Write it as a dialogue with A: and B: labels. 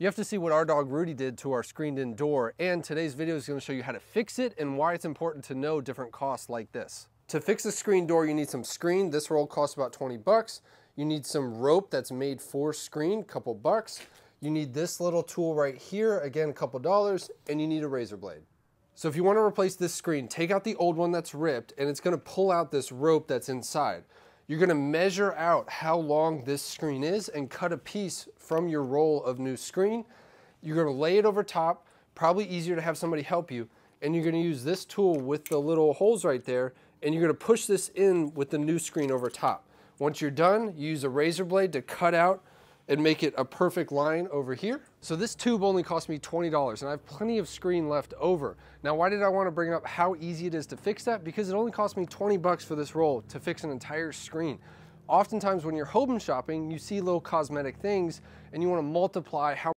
A: You have to see what our dog Rudy did to our screened in door, and today's video is gonna show you how to fix it and why it's important to know different costs like this. To fix a screen door, you need some screen. This roll costs about 20 bucks. You need some rope that's made for screen, couple bucks. You need this little tool right here, again, a couple dollars, and you need a razor blade. So if you wanna replace this screen, take out the old one that's ripped, and it's gonna pull out this rope that's inside. You're gonna measure out how long this screen is and cut a piece from your roll of new screen. You're gonna lay it over top, probably easier to have somebody help you, and you're gonna use this tool with the little holes right there, and you're gonna push this in with the new screen over top. Once you're done, you use a razor blade to cut out and make it a perfect line over here. So this tube only cost me $20 and I have plenty of screen left over. Now, why did I wanna bring up how easy it is to fix that? Because it only cost me 20 bucks for this roll to fix an entire screen. Oftentimes when you're home shopping, you see little cosmetic things and you wanna multiply how